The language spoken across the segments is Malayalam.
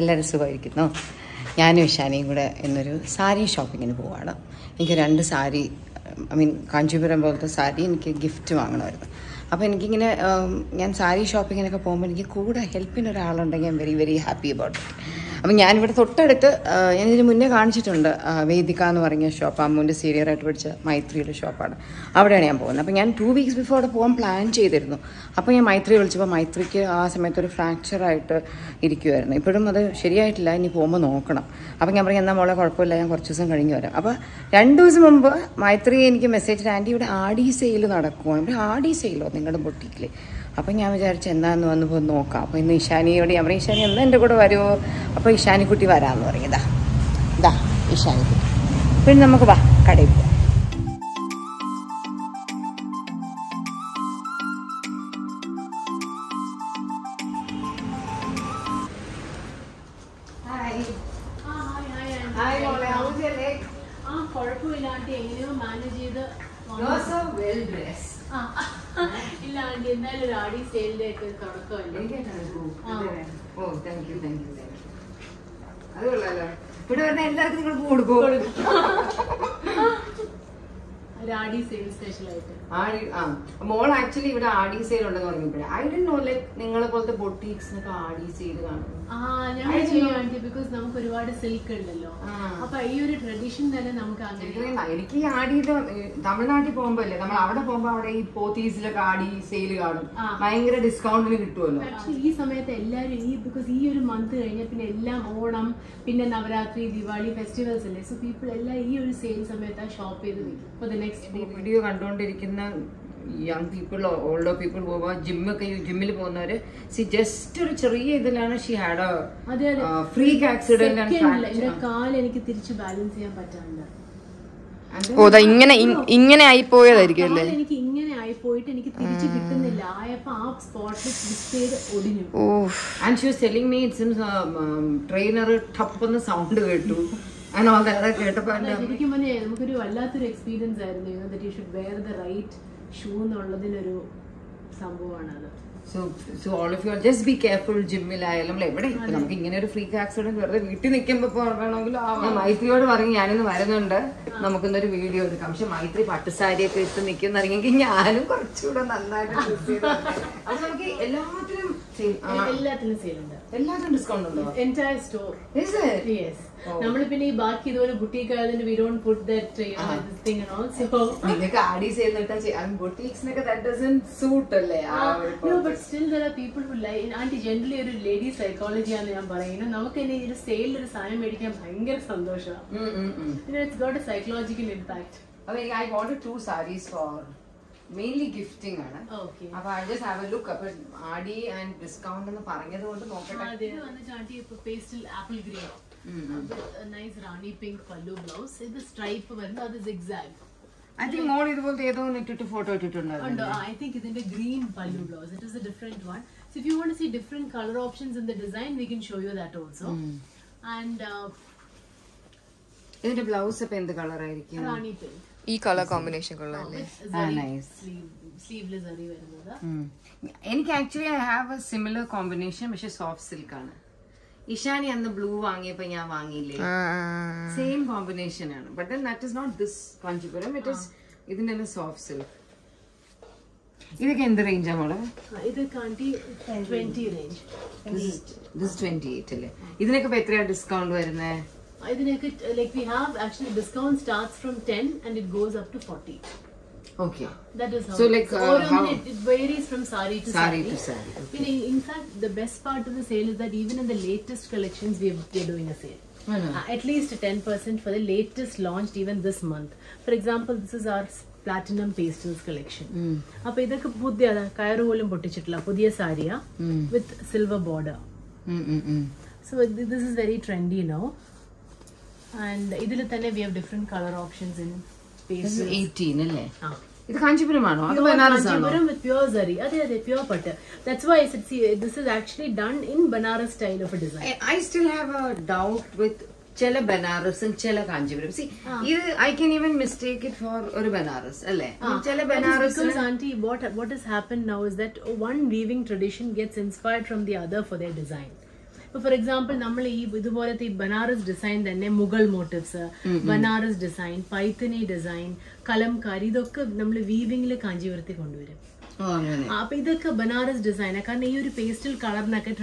എല്ലാവരും സുഖമായിരിക്കുന്നു. ഞാനും ഇഷാനിയും കൂടെ ഇന്നൊരു സാരി ഷോപ്പിങ്ങിന് പോവാണ്. എനിക്ക് രണ്ട് സാരി ഐ മീൻ കാഞ്ചീപുരം പോലത്തെ സാരി എനിക്ക് ഗിഫ്റ്റ് വാങ്ങണമായിരുന്നു. അപ്പോൾ എനിക്കിങ്ങനെ ഞാൻ സാരി ഷോപ്പിങ്ങിനൊക്കെ പോകുമ്പോൾ എനിക്ക് കൂടെ ഹെൽപ്പിന് ഒരാളുണ്ടെങ്കിൽ I am very very happy about it അപ്പം ഞാനിവിടെ തൊട്ടടുത്ത് ഞാനിതിന് മുന്നേ കാണിച്ചിട്ടുണ്ട് വേദിക എന്ന് പറഞ്ഞ ഷോപ്പ് അമ്മുവിന്റെ സീരിയറായിട്ട് പഠിച്ച മൈത്രിയുടെ ഷോപ്പാണ് അവിടെയാണ് ഞാൻ പോകുന്നത്. അപ്പം ഞാൻ ടു വീക്സ് ബിഫോർ അവിടെ പോകാൻ പ്ലാൻ ചെയ്തിരുന്നു. അപ്പോൾ ഞാൻ മൈത്രി വിളിച്ചപ്പോൾ മൈത്രിക്ക് ആ സമയത്ത് ഒരു ഫ്രാക്ചറായിട്ട് ഇരിക്കുമായിരുന്നു ഇപ്പോഴും അത് ശരിയായിട്ടില്ല ഇനി പോകുമ്പോൾ നോക്കണം. അപ്പം ഞാൻ പറഞ്ഞു എന്നാൽ മോളെ കുഴപ്പമില്ല ഞാൻ കുറച്ച് ദിവസം കഴിഞ്ഞ് വരാം. അപ്പോൾ രണ്ട് ദിവസം മുമ്പ് മൈത്രി എനിക്ക് മെസ്സേജ് ആന്റി ഇവിടെ ആഡി സെയിൽ നടക്കുവാണ് ഇവിടെ ആഡി സെയിലോ നിങ്ങളുടെ ബൊട്ടിക്കിൽ അപ്പം ഞാൻ വിചാരിച്ചു എന്താന്ന് വന്ന് പോയി നോക്കാം. അപ്പോൾ ഇന്ന് ഇഷാനിയോട് ഞാൻ പറയും ഇഷാനി ഒന്ന് എന്റെ കൂടെ വരുമോ അപ്പോൾ ഇഷാനിക്കുട്ടി വരാമെന്ന് പറയും ഇതാ ഇതാ ഇഷാനിക്കുട്ടി പിന്നെ നമുക്ക് വാ കടയിൽ കൊടുക്കും. ആടി മോൾ ആക്ച്വലി ഇവിടെ ആഡി സെയിൽ ഉണ്ടെന്ന് പറഞ്ഞപ്പോഴേ. ഐ ഡോ ലൈക് ലൈക്ക് നിങ്ങളെ പോലത്തെ ബൊട്ടീക്സിനൊക്കെ ആഡി സെയിൽ കാണും. ബിക്കോസ് നമുക്ക് ഒരുപാട് സിൽക്ക് ഉണ്ടല്ലോ. അപ്പൊ ഈ ഒരു ട്രഡീഷൻ തന്നെ നമുക്ക് എനിക്ക് ഈ ആടിയിൽ തമിഴ്നാട്ടിൽ പോകുമ്പോ അല്ലേ നമ്മൾ അവിടെ പോകുമ്പോ അവിടെ ഈ പോത്തീസിലൊക്കെ ആടി സെയിൽ കാണും. ഭയങ്കര ഡിസ്കൗണ്ടിന് കിട്ടുമല്ലോ പക്ഷെ ഈ സമയത്ത് എല്ലാരും ഈ ബിക്കോസ് ഈ ഒരു മന്ത് കഴിഞ്ഞ പിന്നെ എല്ലാം ഓണം പിന്നെ നവരാത്രി ദിവാളി ഫെസ്റ്റിവൽസ് അല്ലേ? സോ പീപ്പിൾ എല്ലാം ഈ ഒരു സെയിൽ സമയത്ത് ഷോപ്പ് ചെയ്ത് നെക്സ്റ്റ് വീഡിയോ കണ്ടുകൊണ്ടിരിക്കുന്ന യങ് പീപ്പിൾ ഓൾഡർ പീപ്പിൾ പോവുക. ജിമ്മൊക്കെ ജിമ്മിൽ പോകുന്നവര് സി ജസ്റ്റ് ഒരു ചെറിയ ഇതിലാണ് ഷി ഹാഡ് ഫ്രീക്ക് ആക്സിഡന്റ് കാൽ എനിക്ക് തിരിച്ച് ബാലൻസ് ചെയ്യാൻ പറ്റാണ്ട് ഓ ദാ ഇങ്ങനെ ആയി ഇങ്ങനെ ആയിപ്പോയതായിരിക്കും അല്ലേ? എനിക്ക് ഇങ്ങനെ ആയി പോയിട്ട് എനിക്ക് തിരിച്ചു കിട്ടുന്നില്ല. ആയപ്പോ ആ സ്പോട്ടിൽ ട്വിസ്റ്റ് ചെയ്ത് ഒടിഞ്ഞു. ഓ and she was telling me it's trainer ടപ്പ് ഒന്ന് സൗണ്ട് കേട്ടു. ആൻഡ് ഓൾ ദാറ്റ് കേട്ടപ്പോ എനിക്ക് ശരിക്കും പറഞ്ഞാൽ നമുക്കൊരു വല്ലാത്തൊരു എക്സ്പീരിയൻസ് ആയിരുന്നു. That you should wear the right shoe എന്നുള്ളതിനൊരു സംഭവമാണ് അത് so so all of you just be careful ജിമ്മിലായാലും എവിടെ നമുക്ക് ഇങ്ങനെ ഒരു ഫ്രീ ആക്സിഡന്റ് വെറുതെ വീട്ടിൽ നിൽക്കുമ്പോ പറയണമെങ്കിൽ ഞാൻ മൈത്രിയോട് പറഞ്ഞു ഞാനിന്ന് വരുന്നുണ്ട്. നമുക്കിന്നൊരു വീഡിയോ എടുക്കാം. പക്ഷെ മൈത്രി പട്ടുസാരിയൊക്കെ ഇട്ട് നിൽക്കുന്നറിയെങ്കിൽ ഞാനും കുറച്ചുകൂടെ നന്നായിട്ട് അത് നമുക്ക് എല്ലാത്തിനും എല്ലാത്തിനും സെയിലുണ്ട് എല്ലാത്തിനും ഡിസ്കൗണ്ട് ഉണ്ടോ? Entire store? യെസ് നമ്മൾ പിന്നെ ഈ ബാക്കി ഇതുപോലെ boutique we don't put that thing and also നിങ്ങൾക്ക് ആഡി ചെയ്യാം ബുട്ടീക്സിനൊക്കെ ദാറ്റ് ഡസൻ സൂട്ട് അല്ലേ? ആ but still there are people who like auntie generally ഒരു ലേഡി സൈക്കോളജി ആണ് ഞാൻ പറയുന്നത് നമുക്ക് ഇനി ഒരു സെയിലിൽ ഒരു സാധനം മേടിക്കാൻ ഭയങ്കര സന്തോഷമാണ്. It's got a psychological impact I want two saris for mainly gifting ആണ്. അപ്പൊ I just have a look അപ്പൊ ആഡി ആൻഡ് ഡിസ്കൗണ്ട് എന്ന് പറഞ്ഞത് കൊണ്ട് നോക്കട്ടെ. Nice rani pink pallu blouse ഇത് സ്ട്രൈപ്പ് വരുന്നത് അത് സിഗ്സാഗ് ഐ തിങ്ക് മോൾ ഇതുപോലത്തെ ഏതോ ഒന്ന് ഇട്ടിട്ട് ഫോട്ടോ ഇട്ടിട്ടുണ്ടായിരുന്നു. ഉണ്ടോ? ഐ തിങ്ക് ഇതിന്റെ green pallu blouse it is a different one so if you want see different colour options in the design we can show you that also and ഇതിന്റെ ബ്ലൗസ് അപ്പൊ എന്ത് കളർ ആയിരിക്കും? റാണി പിങ്ക് ഈ കളർ കോമ്പിനേഷൻ വരുന്നത്. എനിക്ക് actually I have a similar combination പക്ഷെ സോഫ്റ്റ് സിൽക്ക് ആണ്. ഇഷാനി അന്ന് ബ്ലൂ വാങ്ങിയപ്പോ ഞാൻ വാങ്ങിയില്ലേ? സെയിം കോമ്പിനേഷൻ ആണ്. But that is not this Kanchipuram it is ഇതിന്റെ തന്നെ സോഫ്റ്റ് സിൽക്ക് ഇതൊക്കെ എന്ത് റേഞ്ചാ മോളെ? ഇതിനൊക്കെ ഇപ്പൊ എത്രയാ ഡിസ്കൗണ്ട് വരുന്നത് ഇതിനൊക്കെ like we have actually discount starts from ten and it goes up to forty okay That is how. So, like, uh, ഓരോന്നിന് how- it, it varies from sari to Sari sari. to sari, okay. പിന്നെ in fact, the best part of the sale is that even in the latest collections, we are, we are doing a sale. Uh, at least 10% for the latest launched even this month. For example, this is our s- platinum pastels collection. അപ്പൊ ഇതൊക്കെ പുതിയ കയറ് പോലും പൊട്ടിച്ചിട്ടില്ല പുതിയ സാരിയാ with silver border so this is very trendy no And ഇതിൽ തന്നെ we have different colour options in pastel eighteen അല്ലേ ആ ഇത് കാഞ്ചീപുരമാണോ അത് Pure ബനാറസ് ആണോ Kanchipuram with pure zari. അതെ അതെ pure പട്ട്. That's why I said, see, this is actually done in Banaras style of a design. I still have a doubt with ചില ബനാറസും ചില കാഞ്ചീപുരം സി ഇത് I can even mistake it for ഒരു ബനാറസ് അല്ലേ ചില That is Banaras because, auntie, what what has happened now is that one weaving tradition gets inspired from the other for their design. ഇപ്പൊ ഫോർ എക്സാമ്പിൾ നമ്മൾ ഈ ഇതുപോലത്തെ ഈ ബനാറസ് ഡിസൈൻ തന്നെ Mughal motifs Banaras design Paithani design Kalamkari ഇതൊക്കെ നമ്മൾ വീവിംഗിൽ കാഞ്ചീപുരത്തിൽ കൊണ്ടുവരും. ഓ അങ്ങനെ. അപ്പൊ ഇതൊക്കെ ബനാറസ് ഡിസൈനാണ് കാരണം ഈ ഒരു പേസ്റ്റൽ കളറിനൊക്കെ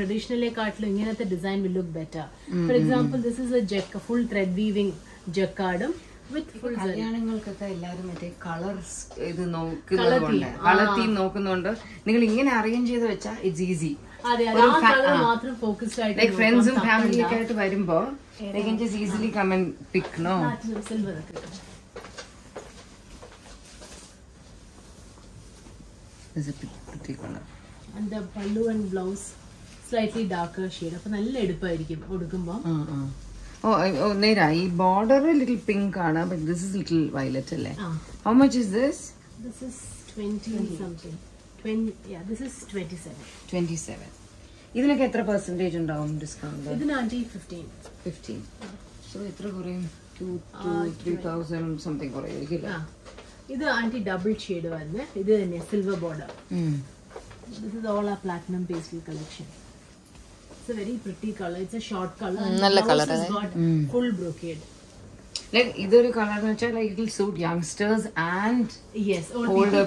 കാട്ടിലും ഇങ്ങനത്തെ design will look better for example this is a ജെക്ക് full thread weaving ജക്കാർഡും വിത്ത് ഫുൾ കല്യാണങ്ങൾക്കൊക്കെ എല്ലാരും മറ്റേ കളർസ് ഇത് നോക്കുന്നുണ്ട് കളർ തീം നിങ്ങൾ ഇങ്ങനെ അറേഞ്ച് ചെയ്ത് വെച്ചാൽ ഇറ്റ്സ് ഈസി ലൈക് ഫ്രണ്ട്സും ഫാമിലിയൊക്കെ ആയിട്ട് വരുമ്പോ easily come and pick no? Silver ഒക്കെ. This is a pretty- color. And the pallu and blouse slightly darker shade അപ്പൊ നല്ല എടുപ്പായിരിക്കും ആ. ഓ നേരാ ഈ ബോർഡർ ലിറ്റിൽ പിങ്ക് ആണ് but this is little violet അല്ലേ? How much is this this is twenty something twenty seven ഇതിനൊക്കെ എത്ര പെർസെന്റേജ് ഉണ്ടാവും ഡിസ്കൗണ്ട് ഇതിന് ഫിഫ്റ്റീൻ ഫിഫ്റ്റീൻ സോ എത്ര കുറയും? Two two three thousand something കുറയായിരിക്കില്ല ഇത് ആന്റി ഡബിൾ ഷെയ്ഡ് വരുന്നത് ഇത് തന്നെ silver border this is all ആ platinum pastel collection it's a very pretty colour it's a short colour നല്ല colour ഫുൾ ബ്രോക്കേഡ് ലൈക് ഇതൊരു കളർ എന്ന് വെച്ചാൽ like it suit youngsters and yes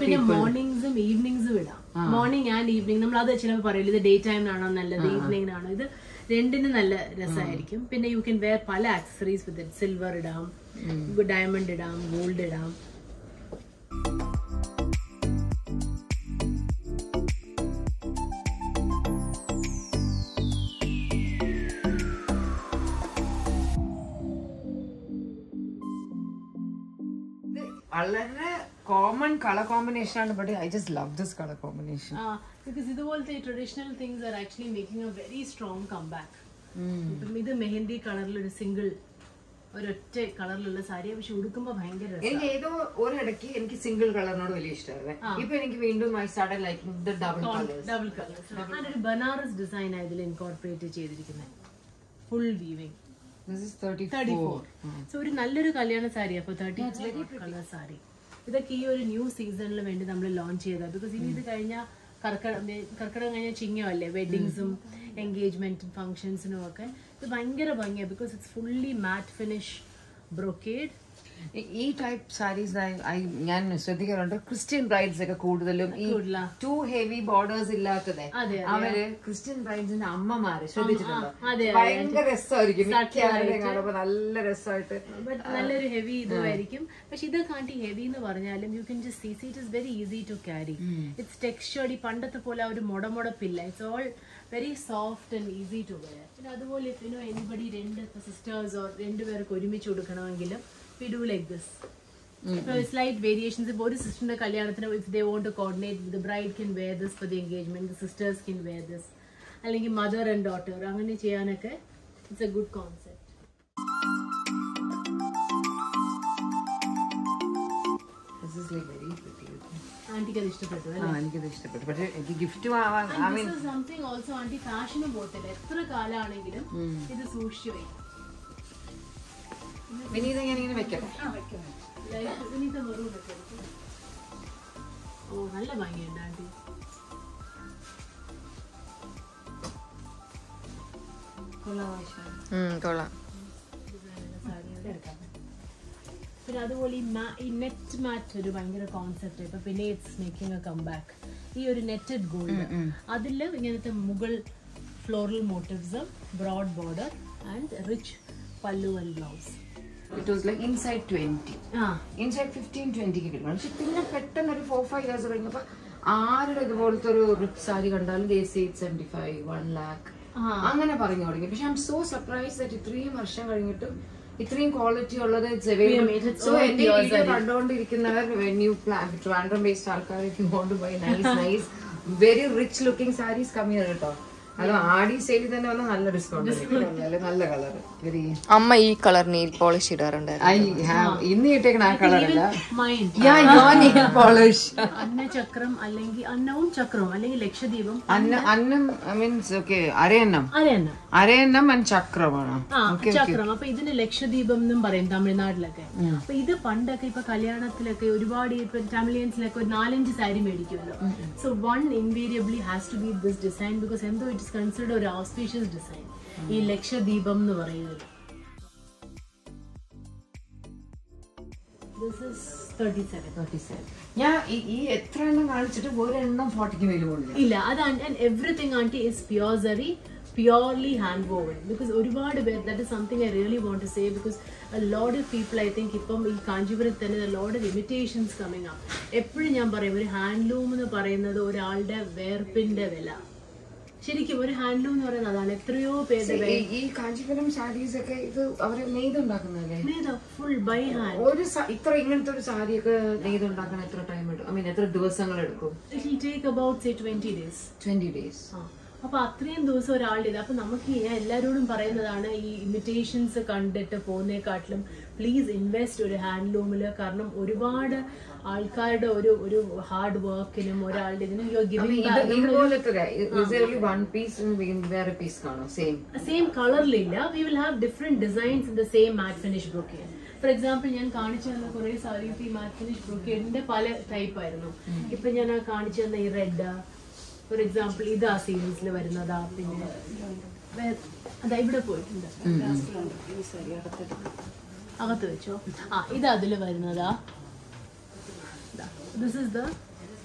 പിന്നെ. മോർണിംഗ്സും ഈവനിങ്സും ഇടാം. മോർണിംഗ് ആൻഡ് ഈവനിങ് നമ്മൾ അത് ചിലപ്പോൾ പറയുള്ളൂ ഇത് ഡേ ടൈമിനാണോ നല്ലത് ഈവനിങ്ങിനാണോ ഇത് രണ്ടിനും നല്ല രസമായിരിക്കും പിന്നെ യു ക്യാൻ വെയർ പല ആക്സസറീസ് വിത്ത് സിൽവർ ഇടാം ഡയമണ്ട് ഇടാം ഗോൾഡ് ഇടാം. വളരെ കോമൺ കളർ കോമ്പിനേഷൻ ആണ് but I just love this colour combination because ഇതുപോലത്തെ traditional things are actually making a very strong comeback ഇത് മെഹന്തി കളറിൽ ഒരു സിംഗിൾ ഒരൊറ്റ കളറിലുള്ള സാരി പക്ഷെ ഉടുക്കുമ്പോ ഭയങ്കര എനിക്ക് ഏതോ ഒരിടയ്ക്ക് എനിക്ക് സിംഗിൾ കളറിനോട് വലിയ ഇഷ്ടമായിരുന്നു. ഇപ്പൊ എനിക്ക് വീണ്ടും I start liking the double double colour അതിനൊരു ബനാറസ് ഡിസൈൻ ആയതിൽ ഇൻകോർപ്പറേറ്റ് ചെയ്തിരിക്കുന്നത് full weaving thirty thirty four so ഒരു നല്ലൊരു കല്യാണ സാരി അപ്പൊ തേർട്ടി കളർ സാരി. ഇതൊക്കെ ഈ ഒരു ന്യൂ സീസണിൽ വേണ്ടി നമ്മൾ ലോഞ്ച് ചെയ്ത ബിക്കോസ് ഇനി ഇത് കഴിഞ്ഞാൽ കർക്കിടം കർക്കിടകം കഴിഞ്ഞാൽ ചിങ്ങമല്ലേ വെഡിങ്സും എൻഗേജ്മെന്റും ഫംഗ്ഷൻസിനും ഒക്കെ. ഇത് ഭയങ്കര ഭംഗിയാണ് because it's fully matte finish brocade ഈ ടൈപ്പ് സാരീസ് ഞാൻ ശ്രദ്ധിക്കാറുണ്ട് ക്രിസ്ത്യൻ ബ്രൈഡ്സ് ഒക്കെ കൂടുതലും ഈ ടു ഹെവി ബോർഡേഴ്സ് ഇല്ലാത്തത് അവർ ക്രിസ്ത്യൻ ബ്രൈഡ്സിന്റെ അമ്മമാര് ശ്രദ്ധിച്ചിട്ടുണ്ടോ? ഭയങ്കര രസമായിരിക്കും. കാണുമ്പോ നല്ല രസമായിട്ട്. നല്ലൊരു ഹെവി ഇതുമായിരിക്കും. പക്ഷെ ഇത് കാട്ടി ഹെവി എന്ന് പറഞ്ഞാലും you can just sees it is very easy to carry it's textured ഈ പണ്ടത്തെ പോലെ ആ ഒരു മുടമുടപ്പില്ല. It's all very soft and easy to wear പിന്നെ അതുപോലെ ഇഫ് യുനോ എനിബഡി രണ്ട് സിസ്റ്റേഴ്സ് ഓർ രണ്ടുപേർക്ക് ഒരുമിച്ച് കൊടുക്കണമെങ്കിലും we do like this slight variations ഇപ്പോൾ ഒരു സിസ്റ്ററിന്റെ കല്യാണത്തിന് if they want to coordinate the bride can wear this for the engagement the sisters can wear this അല്ലെങ്കിൽ മദർ ആൻഡ് ഡോട്ടർ അങ്ങനെ ചെയ്യാനൊക്കെ it's a good concept This is like very pretty. ആന്റിക്ക് അത് ഇഷ്ടപ്പെട്ടു എനിക്കത് ഇഷ്ടപ്പെട്ടു. പക്ഷെ എനിക്ക് ഗിഫ്റ്റ് സംതിങ് ഓൾസോ ആന്റി ഫാഷനും പോകത്തില്ല എത്ര കാലാണെങ്കിലും ഇത് സൂക്ഷിച്ചു വയ്ക്കും വിനീത ഞാൻ ഇങ്ങനെ വെക്കട്ടെ. ഓ നല്ല ഭംഗിയുണ്ട് കൊള്ളാം. പിന്നെ അതുപോലെ ഈ നെറ്റ് മാറ്റ് ഒരു ഭയങ്കര കോൺസെപ്റ്റ് ഇപ്പൊ പിന്നെ it's making a come back ഈ ഒരു നെറ്റഡ് ഗോൾഡ് അതിൽ ഇങ്ങനത്തെ Mughal floral മോട്ടീവ്സും broad border and rich pallu and blouse it was like inside twenty inside fifteen ട്വന്റിക്ക് കിട്ടണം പക്ഷെ പിന്നെ പെട്ടെന്ന് ഒരു ഫോർ ഫൈവ് ഇയേഴ്സ് കഴിഞ്ഞപ്പോ ആരുടെ ഇതുപോലത്തെ ഒരു റിപ്പ് സാരി കണ്ടാലും സെവന്റി ഫൈവ് വൺ ലാക്ക്. അങ്ങനെ പറഞ്ഞു തുടങ്ങി. പക്ഷെ I am so surprise that ഇത്രയും വർഷം കഴിഞ്ഞിട്ടും ഇത്രയും ക്വാളിറ്റി ഉള്ളത് സോ എന്റെ വീഡിയോ. കണ്ടുകൊണ്ടിരിക്കുന്നവർ ന്യൂ ബേസ്ഡ് ആൾക്കാർ വെരി റിച്ച് ലുക്കിംഗ് സാരീസ് കമ്മിയാണ് കേട്ടോ അത് ആടി സെയിലിൽ തന്നെ വന്ന നല്ല ഡിസ്കൗണ്ട് നല്ല കളർ വെരി അമ്മ ഈ കളർ നെയിൽ പോളിഷ് ഇടാറുണ്ട് ഇന്ന് ഇട്ടേക്കണ ആ കളറല്ല your nail polish. അന്നചക്രം അല്ലെങ്കിൽ അന്നവും ചക്രവും അല്ലെങ്കിൽ ലക്ഷദ്വീപം അന്ന അന്നം മീൻസ് ഓക്കെ അരയന്നം. അരയന്നം. അരയന്നം ആൻഡ് ചക്രമാണ്. ചക്രം. അപ്പൊ ഇതിന് ലക്ഷദ്വീപം എന്നും പറയും തമിഴ്നാട്ടിലൊക്കെ. അപ്പൊ ഇത് പണ്ടൊക്കെ ഇപ്പൊ കല്യാണത്തിലൊക്കെ ഒരുപാട് ഇപ്പൊ തമിഴിയൻസിലൊക്കെ ഒരു നാലഞ്ച് sari മേടിക്കുമല്ലോ. So one invariably has to be this design because എന്തോ ഇറ്റ്സ് കൺസിഡർഡ് ഒരു ഓസ്പീഷ്യസ് ഡിസൈൻ ഈ ലക്ഷദീപം എന്ന് പറയുന്നത്. ഞാൻ ഈ- എത്ര എണ്ണം കാണിച്ചിട്ട് ഒരെണ്ണം ഫോർട്ടിക്ക് കൊണ്ടില്ല ഇല്ല അത് everything auntie is pure sari purely hand woven because ഒരുപാട് പേർ that is something I really want to say because load of people I think ഇപ്പം ഈ കാഞ്ചീപുരത്ത് തന്നെ ലോഡ് ഓഫ് ഇമിറ്റേഷൻസ് കമ്മിങ് ആ എപ്പോഴും ഞാൻ പറയും ഒരു ഹാൻഡ്ലൂം എന്ന് പറയുന്നത് ഒരാളുടെ വേർപ്പിന്റെ വില. ശരിക്കും ഒരു ഹാൻഡ്ലൂം എന്ന് പറയുന്നത് അതാണ്. എത്രയോ പേരുടെ ഈ- കാഞ്ചീപുരം സാരീസ് ഒക്കെ ഇത് അവർ നെയ്തുണ്ടാക്കുന്നതല്ലേ? ഫുൾ ബൈ ഹാൻഡ് ഒരു ഇത്ര ഇങ്ങനത്തെ ഒരു സാരിയൊക്കെ നെയ്തുണ്ടാക്കാൻ എത്ര ടൈം എടുക്കും? ഐ മീൻ എത്ര ദിവസങ്ങൾ എടുക്കും? It will take about say twenty days twenty days ആ. അപ്പൊ അത്രയും ദിവസം ഒരാളുടെ ഇത്. അപ്പൊ നമുക്ക് ഞാൻ എല്ലാവരോടും പറയുന്നതാണ് ഈ ഇമിറ്റേഷൻസ് കണ്ടിട്ട് പോകുന്നേക്കാട്ടിലും പ്ലീസ് ഇൻവെസ്റ്റ് ഒരു ഹാൻഡ്ലൂമിൽ കാരണം ഒരുപാട് ആൾക്കാരുടെ ഒരു ഒരു ഹാർഡ് വർക്കിനും ഒരാളുടെ ഇതിനും same same കളറിലില്ല we will have different designs in the same matte finish brocade for example ഞാൻ കാണിച്ചു തന്ന കുറെ സാരീസ് ഈ മാറ്റ് ഫിനിഷ് ബ്രോക്കേഡിന്റെ പല ടൈപ്പ് ആയിരുന്നു. ഇപ്പൊ ഞാൻ ആ കാണിച്ചു തന്ന ഈ റെഡ് ഫോർ എക്സാമ്പിൾ ഇതാ സീരീസിൽ വരുന്നതാ. പിന്നെ അതാ ഇവിടെ പോയിട്ടുണ്ട്. അകത്ത് വെച്ചോ. ആ ഇത് അതിൽ വരുന്നതാ. This is the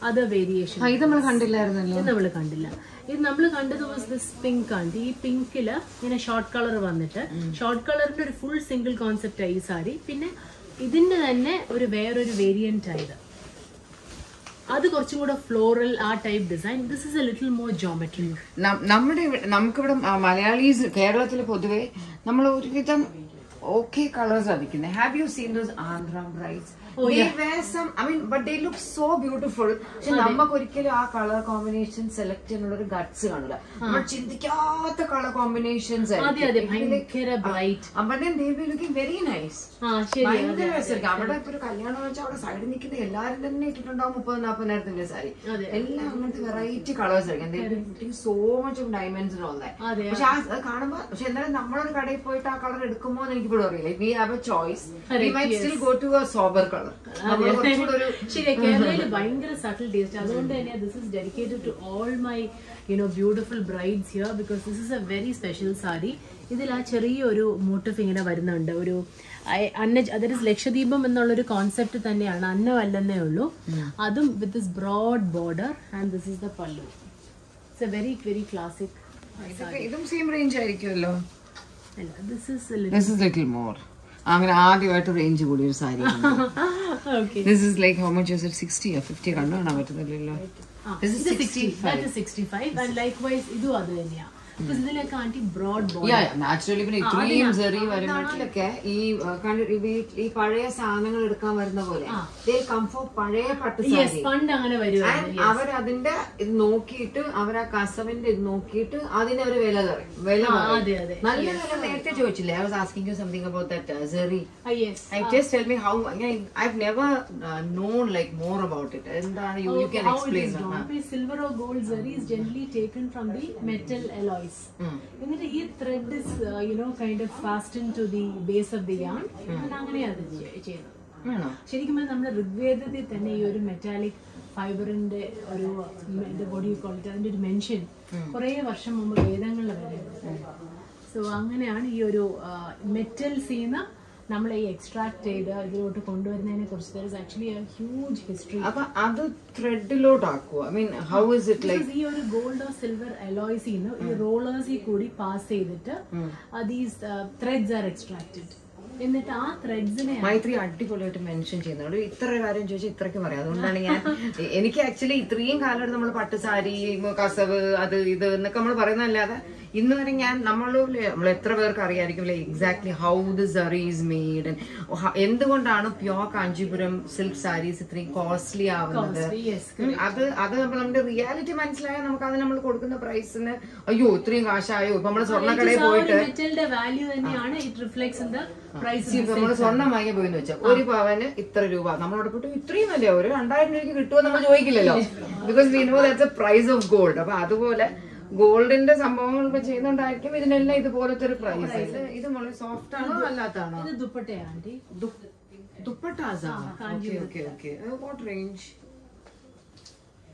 other variation ഇത് നമ്മൾ കണ്ടില്ലായിരുന്നല്ലോ. ഇത് നമ്മൾ കണ്ടില്ല. ഇത് നമ്മൾ കണ്ടത് വാസ് ദിസ് പിങ്ക് ആണ് ഈ പിങ്കിൽ ഇങ്ങനെ ഷോർട്ട് കളർ വന്നിട്ട് ഷോർട്ട് കളറിന്റെ ഒരു ഫുൾ സിംഗിൾ കോൺസെപ്റ്റ് ആയി സാരി. പിന്നെ ഇതിന്റെ തന്നെ ഒരു വേറൊരു വേരിയന്റ് ആയത് അത് കുറച്ചും കൂടെ ഫ്ലോറൽ ആ type design this is a little more geometry നമ്മുടെ നമുക്കിവിടെ മലയാളീസ് കേരളത്തിൽ പൊതുവെ നമ്മൾ ഒരുവിധം ഓക്കെ കളേഴ്സ് അടിക്കുന്നത് have you seen those Andhra brights I mean but they look so beautiful പക്ഷെ നമുക്ക് ഒരിക്കലും ആ കളർ കോമ്പിനേഷൻ സെലക്ട് ചെയ്യാനുള്ള ഒരു ഗട്സ് കാണില്ല നമ്മൾ ചിന്തിക്കാത്ത colour combinations looking very nice ഭയങ്കര രസമായിരിക്കും. അവിടെ ഇപ്പൊ ഒരു കല്യാണം വെച്ചാൽ അവിടെ സൈഡിൽ നിൽക്കുന്ന എല്ലാരും തന്നെ ഇട്ടിട്ടുണ്ടാവും മുപ്പത് നാപ്പതിനായിരത്തിന്റെ സാരി. എല്ലാം അങ്ങനത്തെ വെറൈറ്റി കളേഴ്സ് ആയിരിക്കും. സോ മച്ച് ഓഫ് ഉള്ളത് അതെ. പക്ഷെ ആ കാണുമ്പോ പക്ഷെ എന്നാലും നമ്മളൊരു കടയിൽ പോയിട്ട് ആ കളർ എടുക്കുമോ എന്ന് എനിക്ക് ഇവിടെ അറിയില്ല. We have a choice we might still go to a sober colour കേരളയിൽ ഭയങ്കര സട്ടിൽ ടേസ്റ്റ് അതുകൊണ്ട് തന്നെ this is dedicated to all my you know beautiful brides here because this is a very special sari ഇതിൽ ആ ചെറിയൊരു മോട്ടിഫ് ഇങ്ങനെ വരുന്നുണ്ട്. ഒരു അന്ന അതായത് ലക്ഷദ്വീപം എന്നുള്ളൊരു കോൺസെപ്റ്റ് തന്നെയാണ്. അന്നമല്ലെന്നേ ഉള്ളൂ. അതും with this broad border and this is the pallu it's a very very classic ഇതും സെയിം റേഞ്ച് ആയിരിക്കുമല്ലോ. ദിസ് ഇസ് ലിറ്റിൽ മോർ അങ്ങനെ ആദ്യമായിട്ട് റേഞ്ച് കൂടിയ ഒരു sari this is like how much is സിക്സ്റ്റിയോ fifty കണ്ടു കാണാൻ പറ്റുന്നില്ലല്ലോ. This is 65. Sixty five and likewise ഇതും അത് തന്നെയാ Because ഇതിലൊക്കെ ആന്റി ബ്രോഡ് ബോർഡർ നാച്ചുറലി പിന്നെ ഇത്രയും ചെറിയ വരുമ്പോഴൊക്കെ ഈ ഈ പഴയ സാധനങ്ങൾ എടുക്കാൻ വരുന്ന പോലെ ദേ പഴയ പണ്ട് അങ്ങനെ അവരതിന്റെ ഇത് നോക്കിയിട്ട് അവർ ആ കസവിന്റെ ഇത് നോക്കിയിട്ട് അതിന് വില കറി വില നല്ല വില നേരത്തെ ചോദിച്ചില്ലേ? I was asking you something about that sari just tell me how I've never uh, known like more about it. എന്താണ്? You you can how it explain. is. done. huh? അപ്പോൾ silver or gold zari the എന്നിട്ട് ഈ thread is uh, you know kind of fastened to the base of the yarn. and അങ്ങനെയാണ് അത് ചെയ്യുന്നത്. ശരിക്കും നമ്മുടെ ഋഗ്വേദത്തിൽ തന്നെ ഈ ഒരു മെറ്റാലിക് ഫൈബറിന്റെ ഒരു ബോഡി ക്വാളിറ്റി അതിന്റെ ഒരു മെൻഷൻ കുറേ വർഷം മുമ്പ് വേദങ്ങളിൽ വരെ സോ അങ്ങനെയാണ് ഈ ഒരു മെറ്റൽസീന്ന് നമ്മൾ ഈ എക്സ്ട്രാക്ട് ചെയ്ത് ഇതിലോട്ട് കൊണ്ടുവരുന്നതിനെ കുറിച്ച് ആക്ച്വലി ഹ്യൂജ് ഹിസ്റ്ററി അപ്പൊ അത് ത്രെഡിലോട്ട് ആക്കുക I mean how is it like ഈ ഒരു ഗോൾഡ് ഓർ സിൽവർ അലോയ്സിൽ നിന്ന് ഈ റോളേഴ്സിൽ കൂടി പാസ് ചെയ്തിട്ട് ദീസ് ത്രെഡ്സ് ആർ എക്സ്ട്രാക്റ്റഡ് എന്നിട്ട് ആ ത്രെഡ്സിനെ മൈത്രി അടിപൊളിയായിട്ട് മെൻഷൻ ചെയ്യുന്നുണ്ട്. ഇത്ര കാര്യം ചോദിച്ചാൽ ഇത്രയ്ക്ക് പറയാം. അതുകൊണ്ടാണ് ഞാൻ എനിക്ക് ആക്ച്വലി ഇത്രയും കാലം നമ്മൾ പട്ടുസാരി കസവ് അത് ഇത് എന്നൊക്കെ നമ്മൾ പറയുന്നതല്ലാതെ ഇന്ന് വരെ ഞാൻ നമ്മൾ നമ്മൾ എത്ര പേർക്ക് അറിയായിരിക്കും exactly how the sari is made എന്തുകൊണ്ടാണ് പ്യോർ കാഞ്ചീപുരം സിൽക്ക് സാരീസ് ഇത്രയും കോസ്റ്റ്ലി ആവുന്നത്? അത് അത് നമ്മൾ നമ്മുടെ റിയാലിറ്റി മനസ്സിലായാൽ നമുക്ക് അത് നമ്മൾ കൊടുക്കുന്ന പ്രൈസിന് അയ്യോ ഇത്രയും കാശായോ? ഇപ്പൊ നമ്മൾ സ്വർണക്കടയിൽ പോയിട്ട് വാല്യൂ നമ്മൾ സ്വർണം വാങ്ങി പോയെന്ന് വെച്ചാൽ ഒരു പവന് ഇത്ര രൂപ. നമ്മളോട് പോയിട്ട് ഇത്രയും അല്ലേ ഒരു രണ്ടായിരം രൂപയ്ക്ക് കിട്ടുമോ നമ്മൾ ചോദിക്കില്ലല്ലോ. Because we know that's a price of gold അപ്പൊ അതുപോലെ ഗോൾഡിന്റെ സംഭവങ്ങൾ ഇപ്പൊ ചെയ്യുന്നുണ്ടായിരിക്കും. ഇതിനെല്ലാം ഇതുപോലത്തെ ഒരു പ്രൈസ് ഇത് വളരെ സോഫ്റ്റ് ആണോ അല്ലാത്താണോ? ഇത് ദുപ്പട്ടയാണ് aunty. ദുപ്പട്ടാസാ okay okay okay what range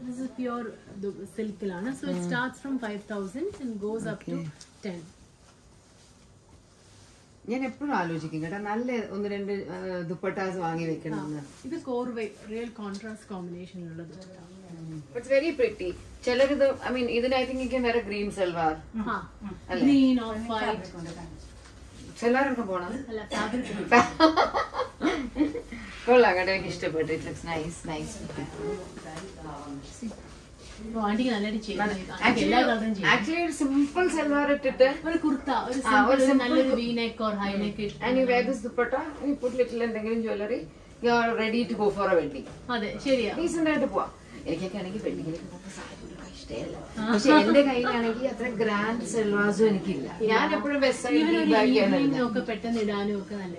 This is pure silk lana. So it starts from 5000 and goes up to 10. ഞാൻ എപ്പോഴും ആലോചിക്കും കേട്ടോ. നല്ല ഒന്ന് രണ്ട് ദുപ്പട്ടാസ് വാങ്ങി വെക്കണം ഇത് കോർവേ റിയൽ കോൺട്രാസ്റ്റ് കോമ്പിനേഷൻ ഉള്ളത് ഇറ്റ്സ് വെരി പ്രിറ്റി ചിലരിത് ഐ മീൻ ഇതിന് ഐ തിങ്ക് യു വേറെ ഗ്രീൻ സൽവാർ ഗ്രീൻ പോണത് വൈറ്റ് പോണം. കൊള്ളാം കേട്ടോ എനിക്ക് ഇഷ്ടപ്പെട്ടു. It looks nice nice actually ഒരു സിമ്പിൾ സൽവാർ ഇട്ടിട്ട് ഒരു കുർത്ത ഒരു നല്ലൊരു V neck or high neck എന്തെങ്കിലും jewellery go for a wedding. അതെ ശരിയാ. ഡീസെന്റ് ആയിട്ട് പോവാം. എനിക്കൊക്കെ ആണെങ്കിൽ വെഡിങ്ങിലേക്ക് പോകുന്ന സാരി ഇഷ്ടമല്ല. പക്ഷെ എന്റെ കയ്യിലാണെങ്കിൽ അത്ര ഗ്രാൻഡ് സെൽവാസും എനിക്കില്ല. ഞാൻ എപ്പോഴും ഒക്കെ പെട്ടെന്ന് ഇടാനും ഒക്കെ നല്ല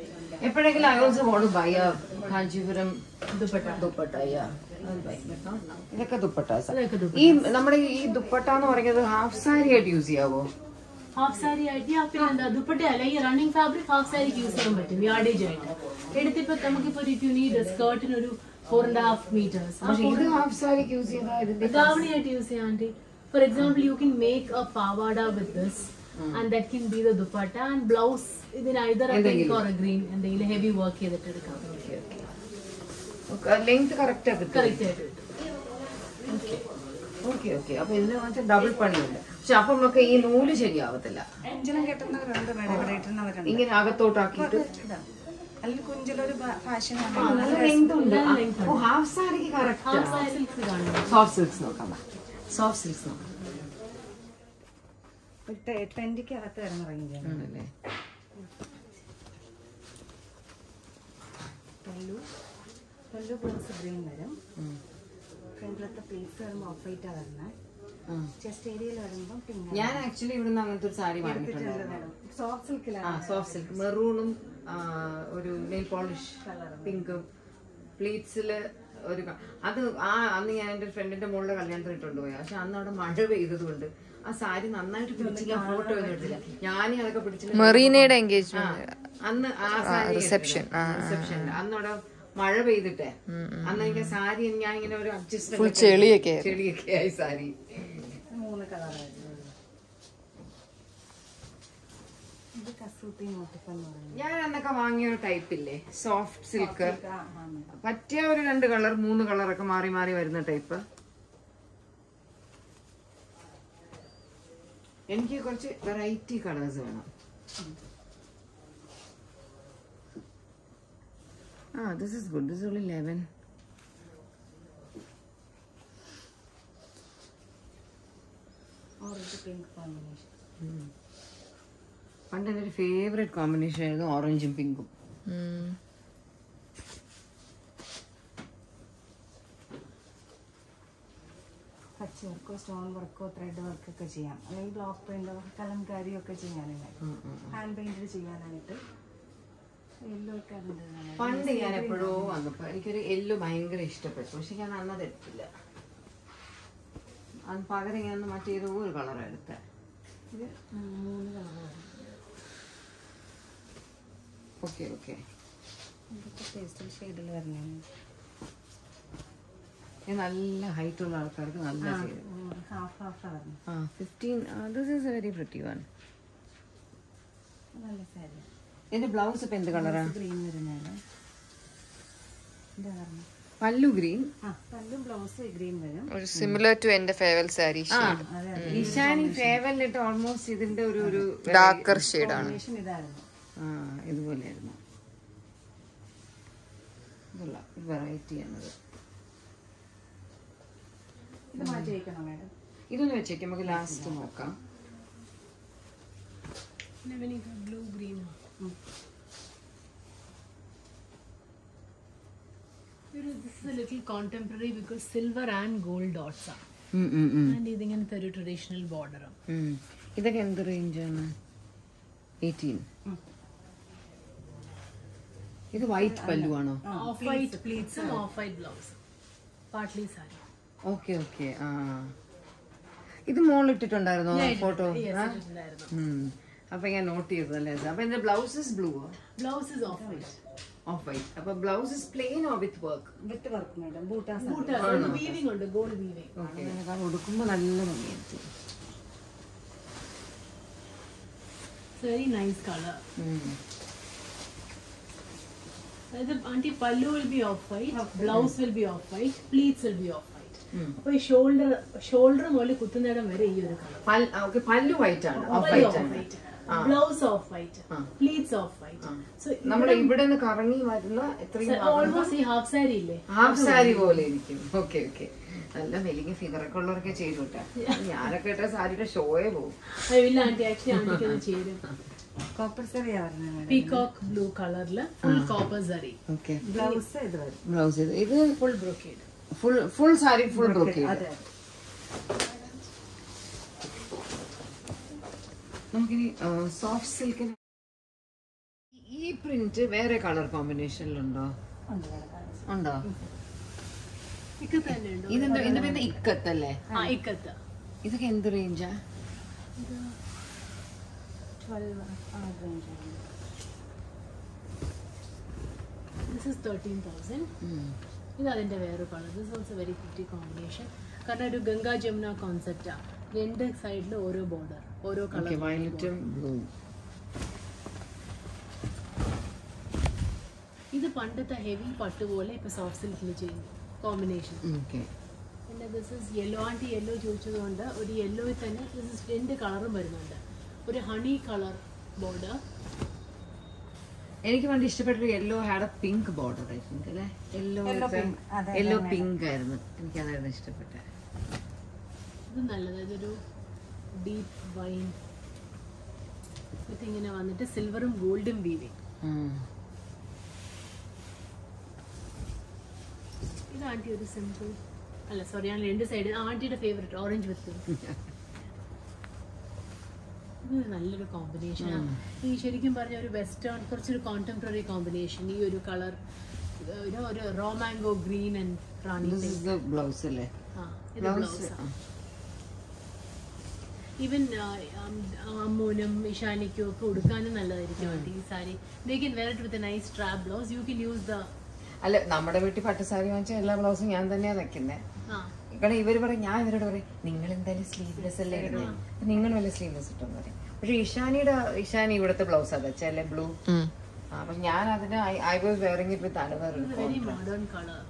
എപ്പോഴെങ്കിലും want buy a Kanchipuram dupatta. Dupatta yeah. ഇതൊക്കെ ദുപ്പട്ടാസ് ഈ നമ്മുടെ ഈ ദുപ്പട്ട എന്ന് പറയുന്നത് ഹാഫ് സാരി ആയിട്ട് യൂസ് ചെയ്യാവോ? ഹാഫ് സാരി ആയിട്ട് ആ പിന്നെ എന്താ ദുപ്പട്ട അല്ല ഈ റണ്ണിങ് ഫാബ്രിക് ഹാഫ് സാരിക്ക് യൂസ് ചെയ്യാൻ പറ്റും യാർഡേജ് ആയിട്ട്. എടുത്തിപ്പോ നമുക്കിപ്പോ ഒരു ട്യൂണി സ്കേർട്ടിനൊരു ഫോർ ആൻഡ് ഹാഫ് മീറ്റേഴ്സ് സാരിക്ക് use aunty for example you can make a pavada with this and that can be the dupatta and blouse ഇതിന് ഐതർ പിങ്ക് ഓർ ഗ്രീൻ എന്തെങ്കിലും ഹെവി വർക്ക് ചെയ്തിട്ട് എടുക്കാം. ലെങ്ത് കറക്റ്റ് കിട്ടും. കറക്റ്റ് ആയിട്ട് കിട്ടും. ഓക്കെ ഓക്കെ അപ്പൊ ഇതിന് വെച്ചാൽ ഡബിൾ പണിയുണ്ട്. പക്ഷെ അപ്പൊ നമുക്ക് ഈ നൂൽ ശരിയാവത്തില്ല. ഇങ്ങനെ അകത്തോട്ടാക്കിയിട്ട് അല്ലെങ്കിൽ കുഞ്ചലൊരു ഫാഷൻ ആ, ഉണ്ട് ഓ ഹാഫ് സാരിക്ക് സോഫ്റ്റ് സിൽക്സ് നോക്കാം സോഫ്റ്റ് സിൽക്സ് നോക്കാം. ട്വന്റിക്ക് അകത്ത് റേഞ്ചാണ് ആണല്ലേ? പല്ലു. പല്ലു ബ്ലൗസ് ഗ്രീൻ വരും. ഫ്രണ്ടിലത്തെ പ്ലേസ് വരുമ്പോൾ ഓഫ് വൈറ്റാണ് വരുന്നത് ആ. ചെസ്റ്റ് ഏരിയയിൽ വരുമ്പോൾ പിങ്ക് ഞാൻ ആക്ച്വലി ഇവിടുന്ന് അങ്ങനത്തെ ഒരു സാരി വാങ്ങിയിട്ടുണ്ട് സോഫ്റ്റ് ആ സിൽക്കിലാണ് സോഫ്റ്റ് സിൽക്ക് മെറൂണും ഒരു നെയിൽ പോളിഷ് പിങ്കും പ്ലീറ്റ്സിൽ ഒരു അത് ആ അന്ന് ഞാൻ എന്റെ ഫ്രണ്ടിന്റെ മുകളിലെ കല്യാണത്തിന് ഇട്ടുകൊണ്ട് പോയി. പക്ഷെ അന്ന് അവിടെ മഴ പെയ്തത് കൊണ്ട് ആ സാരി നന്നായിട്ട് പിടിച്ചില്ല ഫോട്ടോ ഒന്നും എടുത്തില്ല. ഞാനും അതൊക്കെ പിടിച്ചില്ല. മെറീനയുടെ എൻഗേജ്മെന്റ് അന്ന് ആ സാരി reception. റിസെപ്ഷൻ അന്നവിടെ റിസപ്ഷൻ അന്ന് അവിടെ മഴ പെയ്തിട്ടേ. അന്ന് എനിക്ക് സാരി ഞാൻ ഇങ്ങനെ ഒരു അഡ്ജസ്റ്റ് Full ചെളിയൊക്കെ. ചെളിയൊക്കെ ആയി സാരി. കളറായിരുന്നു ഇത് കസൂത്തി ഞാൻ അന്നൊക്കെ വാങ്ങിയ ഒരു ടൈപ്പ് ഇല്ലേ സോഫ്റ്റ് സിൽക്ക്. പറ്റിയ ഒരു രണ്ട് കളർ മൂന്ന് കളറൊക്കെ മാറി മാറി വരുന്ന ടൈപ്പ് എനിക്ക് കുറച്ച് വെറൈറ്റി കളേഴ്സ് വേണം. ആ this is good this only eleven orange pink combination പണ്ട് എന്റെ ഒരു ഫേവറേറ്റ് കോമ്പിനേഷൻ ആയിരുന്നു ഓറഞ്ചും പിങ്കും പച്ച വർക്കോ സ്റ്റോൺ വർക്കോ ത്രെഡ് വർക്കൊക്കെ ചെയ്യാം. അല്ലെങ്കിൽ ബ്ലോക്ക് പ്രിന്റോ കലംകാരിയോ ഒക്കെ ചെയ്യാനായിട്ട് ഹാൻഡ് പെയിന്റഡ് ചെയ്യാനായിട്ട്. യെല്ലോ ഒക്കെ അതിന്റെ പണ്ട് ഞാൻ എപ്പോഴോ വന്നപ്പോ എനിക്കൊരു എല്ലോ ഭയങ്കര ഇഷ്ടപ്പെട്ടു. പക്ഷെ ഞാൻ അന്നത് എടുത്തില്ല. അത് പകരം ഞാൻ മറ്റേത് ഒരു കളർ എടുത്ത്. ഇത് മൂന്ന് കളറാണ്. Okay okay. പേസ്റ്റൽ ഷെയ്ഡിൽ നല്ല ഹൈറ്റ് ഉള്ള ആൾക്കാർക്ക് നല്ല ആ fifteen this is a very pretty one നല്ല സാരി. ഇതിന്റെ ബ്ലൗസ് ഇപ്പൊ എന്ത് കളറാണ് ഗ്രീൻ വരുന്നത് എന്താ പറഞ്ഞത് പല്ലു ഗ്രീൻ. ആ പല്ലും ബ്ലൗസ് ഗ്രീൻ വരും. ഒരു സിമിലർ ടു എന്റെ favourite sari Ishani favourite almost ഇതിന്റെ ഒരു ഒരു ഡാർക്കർ ഷെയ്ഡാണ് ഇതുപോലെയായിരുന്നു. വെറൈറ്റി ആണത്. ഇതൊന്ന് വെച്ചേക്കാം നമുക്ക് ലാസ്റ്റ് നോക്കാം. Blue green a little because and gold. And um, um. And ഇതിങ്ങനത്തെ ഒരു ട്രഡീഷണൽ ബോർഡറും. ഇതൊക്കെ എന്ത് റേഞ്ചാണ് എയ്റ്റീൻ ഇത് വൈറ്റ് പല്ലു ആണോ? ഓഫ് വൈറ്റ് പ്ലീറ്റ്സും ഓഫ് വൈറ്റ് ബ്ലൗസും പാർട്ട്ലി സാരി ഓക്കെ ഓക്കെ ആ. ഇത് മോളിട്ടിട്ടുണ്ടായിരുന്നോ ഫോട്ടോ ഉണ്ടായിരുന്നു അപ്പൊ ഞാൻ നോട്ട് ചെയ്തല്ലേ അപ്പൊ എന്റെ blouse is blue blouse off white. Off white അപ്പൊ blouse is plain or with work with work madam buttas. Weaving ഉണ്ട് ഗോൾഡ് വീവിംഗ് ഓക്കേ ഉടുക്കുമ്പോ നല്ല ഭംഗിയാണ് വെരി നൈസ് കളർ. അതായത് aunty pallu will be off white blouse will be off white pleats will be off white അപ്പൊ ഈ ഷോൾഡർ ഷോൾഡർ മുതൽ കുത്തുന്നിടം വരെ ഈ ഒരു കളർ ഓക്കെ പല്ലു വൈറ്റ് ആണ്. ഓഫ് വൈറ്റ് ആണ്. Blouse off white pleats off white so നമ്മുടെ ഇവിടെ നിന്ന് കറങ്ങി വരുന്ന ഓൾമോസ്റ്റ് ഈ ഹാഫ് സാരി ഇല്ലേ? ഹാഫ് സാരി പോലെ ഇരിക്കും. ഓക്കെ ഓക്കെ നല്ല മെലിഞ്ഞ ഫിഗറൊക്കെ ഉള്ളവരൊക്കെ ചെയ്തു കേട്ടാ. ഞാനൊക്കെ ഇട്ട സാരിയുടെ ഷോയെ പോകും കോപ്പർ സാരി പീകോക്ക് ബ്ലൂ കളറിൽ full copper sari okay blouse ഇത് ബ്ലൗസ് ഇത് full brocade full full sari full ബ്രോക്ക് അതെ നമുക്കിനി സോഫ്റ്റ് സിൽക്കിന് ഈ പ്രിന്റ് വേറെ കളർ കോമ്പിനേഷനിലുണ്ടോ ഉണ്ടോ? ഇതെന്തോ ഇതിന്റെ പേര് ഇക്കത്തല്ലേ ആ ഇക്കത്ത്. ഇതൊക്കെ എന്ത് റേഞ്ചാ ദിസ് ഇസ് തേർട്ടീൻ തൗസൻഡ് ഇത് അതിന്റെ വേറെ colour this also very pretty combination കാരണം ഒരു ഗംഗാ ജമുന കോൺസെപ്റ്റാ രണ്ട് സൈഡിൽ ഓരോ ബോർഡർ ഓരോ കളർ വയലറ്റും ബ്ലൂ ഇത് പണ്ടത്തെ ഹെവി പട്ട് പോലെ ഇപ്പൊ സോഫ്റ്റ് സിൽക്കിൽ ചെയ്യുന്നു. കോമ്പിനേഷൻ ഓക്കെ പിന്നെ this is yellow and yellow ചോദിച്ചതുകൊണ്ട് ഒരു യെല്ലോയിൽ തന്നെ ദിസ് ഇസ് രണ്ട് കളറും വരുന്നുണ്ട്. ഒരു ഹണി കളർ ബോർഡർ എനിക്ക് പണ്ട് ഇഷ്ടപ്പെട്ട yellow had a pink border I think അല്ലേ? യെല്ലോ യെല്ലോ പിങ്ക് ആയിരുന്നു. എനിക്ക് അതായിരുന്നു ഇഷ്ടപ്പെട്ടത്. ഇത് നല്ലത് ഇതൊരു ഡീപ്പ് വൈൻ ഇതിങ്ങനെ വന്നിട്ട് സിൽവറും ഗോൾഡും വീവിങ് ഇത് ആന്റി ഒരു സിമ്പിൾ അല്ല സോറി ഞാൻ രണ്ട് സൈഡ് ആന്റിയുടെ ഫേവറേറ്റ് ഓറഞ്ച് വിത്ത് ഇത് നല്ലൊരു കോമ്പിനേഷനാണ് ഈ ശരിക്കും പറഞ്ഞ ഒരു വെസ്റ്റേൺ കുറച്ചൊരു കോണ്ടംപററി കോമ്പിനേഷൻ ഈ ഒരു കളർ ഒരു raw mango green and rani blouse അല്ലേ? ബ്ലൗസ് ഈവൻ അമ്മൂനും ഇഷാനിക്കും ഒക്കെ ഉടുക്കാനും നല്ലതായിരിക്കും ഈ sari. They can wear it with nice strap blouse you can use the അല്ല നമ്മുടെ വീട്ടിൽ പട്ടുസാരി വാങ്ങിച്ച എല്ലാ ബ്ലൗസും ഞാൻ തന്നെയാ നിക്കുന്നത് ഇവിടെ ഇവർ പറയും ഞാൻ ഇവരോട് പറയും നിങ്ങൾ എന്തായാലും സ്ലീവ്ലെസ് അല്ലേ ഇടുന്നത് നിങ്ങൾ വല്ല സ്ലീവ്ലെസ് ഇട്ടെന്ന് പറയും. പക്ഷെ ഇഷാനിയുടെ ഇഷാനി ഇവിടുത്തെ ബ്ലൗസ് അതെ ചെല്ലേ ബ്ലൂ അപ്പൊ ഞാൻ അതിന് I was wearing it with another very modern colour